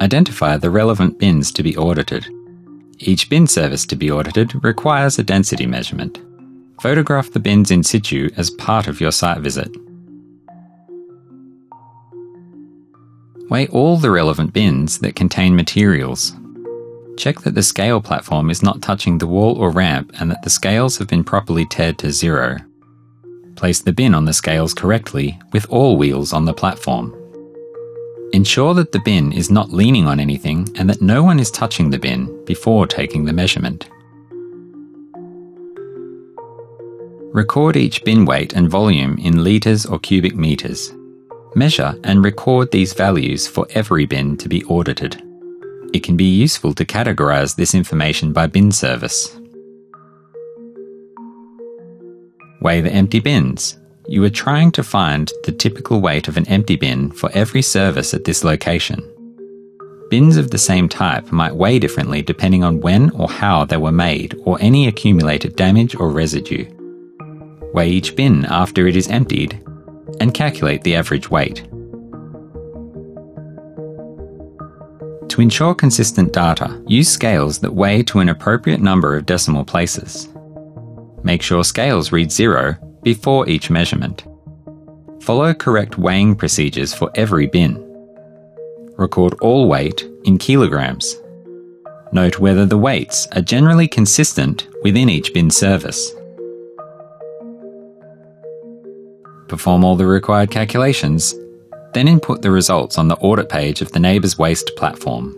Identify the relevant bins to be audited. Each bin service to be audited requires a density measurement. Photograph the bins in situ as part of your site visit. Weigh all the relevant bins that contain materials. Check that the scale platform is not touching the wall or ramp and that the scales have been properly tared to zero. Place the bin on the scales correctly with all wheels on the platform. Ensure that the bin is not leaning on anything and that no one is touching the bin before taking the measurement. Record each bin weight and volume in litres or cubic metres. Measure and record these values for every bin to be audited. It can be useful to categorise this information by bin service. Weigh the empty bins. You are trying to find the typical weight of an empty bin for every service at this location. Bins of the same type might weigh differently depending on when or how they were made or any accumulated damage or residue. Weigh each bin after it is emptied and calculate the average weight. To ensure consistent data, use scales that weigh to an appropriate number of decimal places. Make sure scales read zero before each measurement. Follow correct weighing procedures for every bin. Record all weight in kilograms. Note whether the weights are generally consistent within each bin service. Perform all the required calculations, then input the results on the audit page of the NABERS Waste platform.